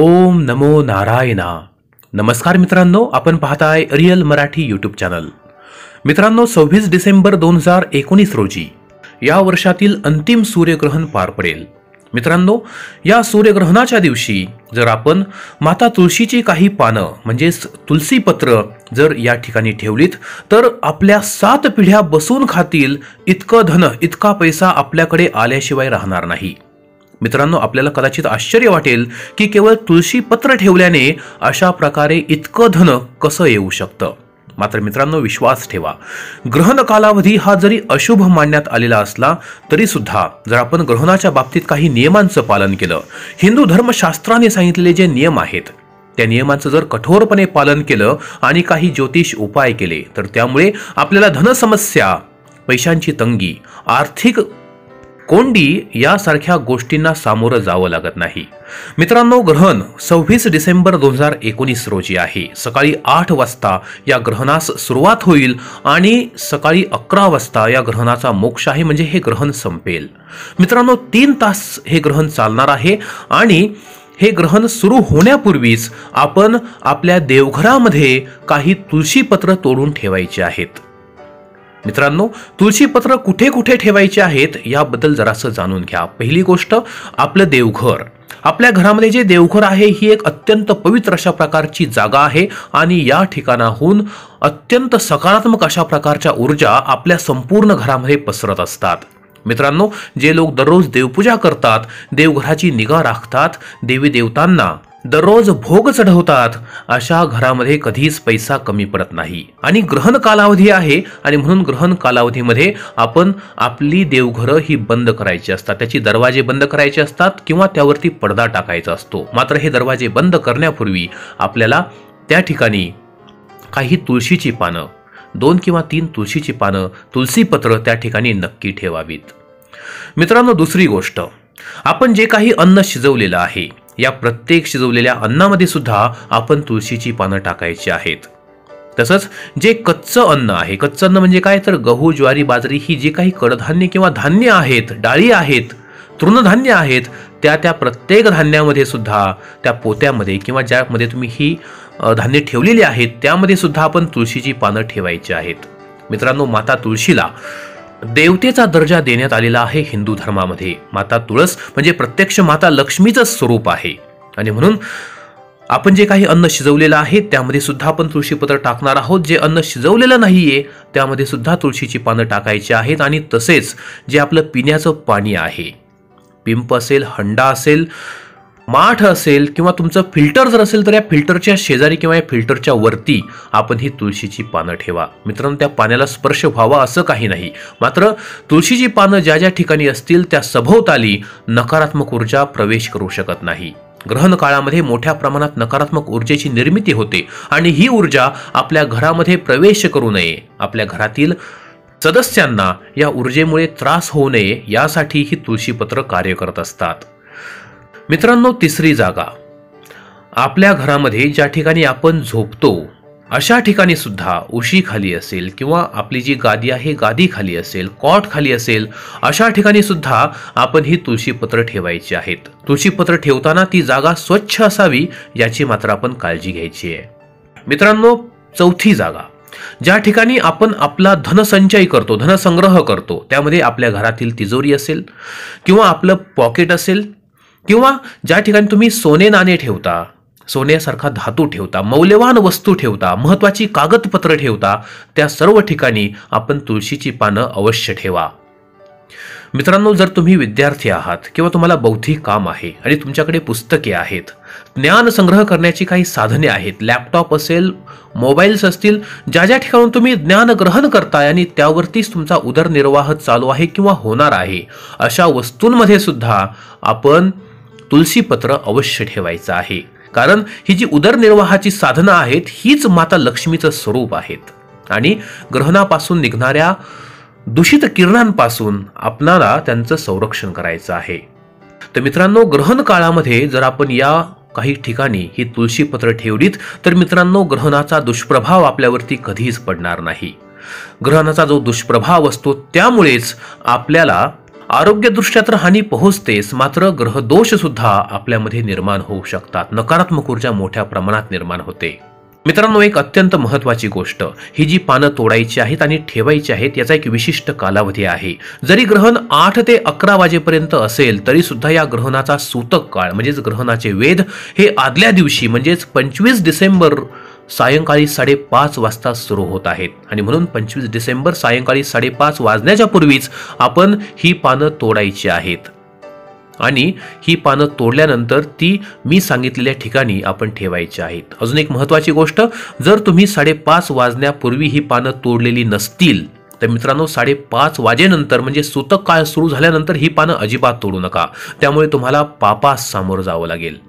ओम नमो नारायणा. नमस्कार मित्रांनो आपण पाहताय रिअल मराठी यूट्यूब चॅनल मित्रांनो सव्वीस डिसेंबर दोन हजार एकोणीस रोजी या वर्षातील अंतिम सूर्यग्रहण पार पडेल. मित्रांनो या सूर्यग्रहणाच्या दिवशी जर आपण माता तुळशीची काही पानं म्हणजेच तुलसीपत्र जर या ठिकाणी ठेवलीत तर आपल्या सात पिढ्या बसून खातील इतकं धन इतका पैसा आपल्याकडे आल्याशिवाय राहणार नाही. मित्रांनो आपल्याला कदाचित आश्चर्य वाटेल की केवळ तुळशी पत्र ठेवल्याने अशा प्रकारे इतकं धन कसं येऊ शकतं? मात्र मित्रांनो विश्वास ठेवा. ग्रहण कालावधी हा जरी अशुभ मानण्यात आलेला असला तरी सुद्धा जर आपण ग्रहणाच्या बाबतीत काही नियमांचं पालन केलं हिंदू धर्मशास्त्राने सांगितलेले जे नियम आहेत त्या नियमांचं जर कठोरपणे पालन केलं आणि काही ज्योतिष उपाय केले तर त्यामुळे आपल्याला धनसमस्या पैशांची तंगी आर्थिक कोंडी यासारख्या गोष्टींना सामोरं जावं लागत नाही. मित्रांनो ग्रहण सव्वीस डिसेंबर दोन हजार एकोणीस रोजी आहे. सकाळी आठ वाजता या ग्रहणास सुरुवात होईल आणि सकाळी अकरा वाजता या ग्रहणाचा मोक्ष आहे म्हणजे हे ग्रहण संपेल. मित्रांनो तीन तास हे ग्रहण चालणार आहे आणि हे ग्रहण सुरू होण्यापूर्वीच आपण आपल्या देवघरामध्ये काही तुळशीपत्र तोडून ठेवायचे आहेत. मित्रांनो तुळशीपत्र कुठे कुठे ठेवायचे आहेत याबद्दल जरासं जाणून घ्या. पहिली गोष्ट आपलं देवघर. आपल्या घरामध्ये जे देवघर आहे ही एक अत्यंत पवित्र अशा प्रकारची जागा आहे आणि या ठिकाणाहून अत्यंत सकारात्मक अशा प्रकारच्या ऊर्जा आपल्या संपूर्ण घरामध्ये पसरत असतात. मित्रांनो जे लोक दररोज देवपूजा करतात देवघराची निगा राखतात देवी देवतांना दररोज भोग चढवतात. अशा घरामध्ये कधीच पैसा कमी पडत नाही. आणि ग्रहण कालावधी आहे आणि म्हणून ग्रहण कालावधीमध्ये आपण आपली देवघरं ही बंद करायची असतात. त्याची दरवाजे बंद करायचे असतात किंवा त्यावरती पडदा टाकायचा असतो. मात्र हे दरवाजे बंद करण्यापूर्वी आपल्याला त्या ठिकाणी काही तुळशीची पानं दोन किंवा तीन तुळशीची पानं तुलसीपत्र त्या ठिकाणी नक्की ठेवावीत. मित्रांनो दुसरी गोष्ट. आपण जे काही अन्न शिजवलेलं आहे या प्रत्येक शिजवलेल्या अन्नामध्ये सुद्धा आपण तुळशीची पानं टाकायची आहेत. तसंच जे कच्चं अन्न आहे कच्चं अन्न म्हणजे काय? तर गहू ज्वारी बाजरी ही जी काही कडधान्य किंवा धान्य आहेत डाळी आहेत तृणधान्य आहेत त्या त्या प्रत्येक धान्यामध्ये सुद्धा त्या पोत्यामध्ये किंवा ज्यामध्ये तुम्ही ही धान्य ठेवलेली आहेत त्यामध्ये सुद्धा आपण तुळशीची पानं ठेवायची आहेत. मित्रांनो माता तुळशीला देवतेचा दर्जा देण्यात आलेला आहे हिंदू धर्मामध्ये. माता तुळस म्हणजे प्रत्यक्ष माता लक्ष्मीचं स्वरूप आहे. आणि म्हणून आपण जे काही अन्न शिजवलेलं आहे त्यामध्ये सुद्धा आपण तुळशीपत्र टाकणार आहोत. जे अन्न शिजवलेलं नाहीये त्यामध्ये सुद्धा तुळशीची पानं टाकायची आहेत. आणि तसेच जे आपलं पिण्याचं पाणी आहे पिंप असेल हंडा असेल माठ असेल किंवा तुमचं फिल्टर जर असेल तर या फिल्टरच्या शेजारी किंवा या फिल्टरच्या वरती आपण ही तुळशीची पानं ठेवा. मित्रांनो त्या पाण्याला स्पर्श व्हावा असं काही नाही. मात्र तुळशीची पानं ज्या ज्या ठिकाणी असतील त्या सभोवताली नकारात्मक ऊर्जा प्रवेश करू शकत नाही. ग्रहण काळामध्ये मोठ्या प्रमाणात नकारात्मक ऊर्जेची निर्मिती होते आणि ही ऊर्जा आपल्या घरामध्ये प्रवेश करू नये. आपल्या घरातील सदस्यांना या ऊर्जेमुळे त्रास होऊ नये यासाठी ही तुळशीपत्र कार्य करत असतात. मित्रांनो तिसरी जागा. आपल्या घरामध्ये ज्या ठिकाणी आपण झोपतो अशा ठिकाणी सुद्धा उशी खाली असेल किंवा आपली जी गादी आहे गादी खाली असेल कॉट खाली असेल अशा ठिकाणी सुद्धा आपण ही तुळशीपत्र ठेवायची आहेत. तुळशीपत्र ठेवताना ती जागा स्वच्छ असावी याची मात्र आपण काळजी घ्यायची आहे. मित्रांनो चौथी जागा. ज्या ठिकाणी आपण आपला धनसंचय करतो धनसंग्रह करतो त्यामध्ये आपल्या घरातील तिजोरी असेल किंवा आपलं पॉकेट असेल किंवा ज्या ठिकाणी तुम्ही सोने नाणे ठेवता सोन्यासारखा धातू ठेवता मौल्यवान वस्तू ठेवता महत्त्वाची कागदपत्र ठेवता त्या सर्व ठिकाणी आपण तुळशीची पानं अवश्य ठेवा. मित्रांनो जर तुम्ही विद्यार्थी आहात किंवा तुम्हाला बौद्धिक काम आहे आणि तुमच्याकडे पुस्तके आहेत ज्ञान संग्रह करण्याची काही साधने आहेत लॅपटॉप असेल मोबाईल्स असतील ज्या ज्या ठिकाणून तुम्ही ज्ञान ग्रहण करताय आणि त्यावरतीच तुमचा उदरनिर्वाह चालू आहे किंवा होणार आहे अशा वस्तूंमध्ये सुद्धा आपण तुलसीपत्र अवश्य ठेवायचं आहे. कारण ही जी उदरनिर्वाहाची साधनं आहेत हीच माता लक्ष्मीचं स्वरूप आहेत. आणि ग्रहणापासून निघणाऱ्या दूषित किरणांपासून आपणाला त्यांचं संरक्षण करायचं आहे. तर मित्रांनो ग्रहण काळामध्ये जर आपण या काही ठिकाणी ही तुळशीपत्र ठेवलीत तर मित्रांनो ग्रहणाचा दुष्प्रभाव आपल्यावरती कधीच पडणार नाही. ग्रहणाचा जो दुष्प्रभाव असतो त्यामुळेच आपल्याला आरोग्यदृष्ट्या तर हानी पोहोचतेच मात्र ग्रहदोष सुद्धा आपल्यामध्ये निर्माण होऊ शकतात. नकारात्मक ऊर्जा मोठ्या प्रमाणात निर्माण होते. मित्रांनो एक अत्यंत महत्वाची गोष्ट ही जी पानं तोडायची आहेत आणि ठेवायची आहेत याचा एक विशिष्ट कालावधी आहे. जरी ग्रहण आठ ते अकरा वाजेपर्यंत असेल तरी सुद्धा या ग्रहणाचा सूतक काळ म्हणजेच ग्रहणाचे वेध हे आदल्या दिवशी म्हणजेच पंचवीस डिसेंबर सायंकाळी साडेपाच वाजता सुरू होत आहेत. आणि म्हणून पंचवीस डिसेंबर सायंकाळी साडेपाच वाजण्याच्या पूर्वीच आपण ही पानं तोडायची आहेत. आणि ही पानं तोडल्यानंतर ती मी सांगितलेल्या ठिकाणी आपण ठेवायची आहेत. अजून एक महत्त्वाची गोष्ट जर तुम्ही साडेपाच वाजण्यापूर्वी ही पानं तोडलेली नसतील तर मित्रांनो साडेपाच वाजेनंतर म्हणजे सूतक काळ सुरू झाल्यानंतर ही पानं अजिबात तोडू नका. त्यामुळे तुम्हाला पापास सामोरं जावं लागेल.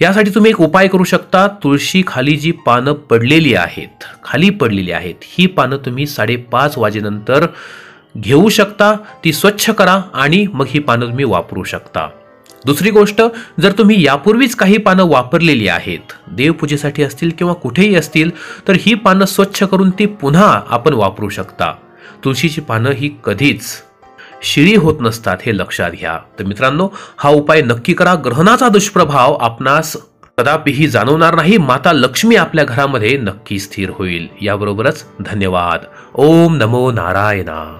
यासाठी तुम्ही एक उपाय करू शकता. तुळशी खाली जी पानं पडलेली आहेत खाली पडलेली आहेत ही पानं तुम्ही साडेपाच वाजेनंतर घेऊ शकता. ती स्वच्छ करा आणि मग ही पानं तुम्ही वापरू शकता. दुसरी गोष्ट जर तुम्ही यापूर्वीच काही पानं वापरलेली आहेत देवपूजेसाठी असतील किंवा कुठेही असतील तर ही पानं स्वच्छ करून ती पुन्हा आपण वापरू शकता. तुळशीची पानं ही कधीच शिळी होत नसतात हे लक्षात घ्या. तर मित्रांनो हा उपाय नक्की करा. ग्रहणाचा दुष्प्रभाव आपणास कदापिही जाणवणार नाही. माता लक्ष्मी आपल्या घरामध्ये नक्की स्थिर होईल. याबरोबरच धन्यवाद. ओम नमो नारायणा.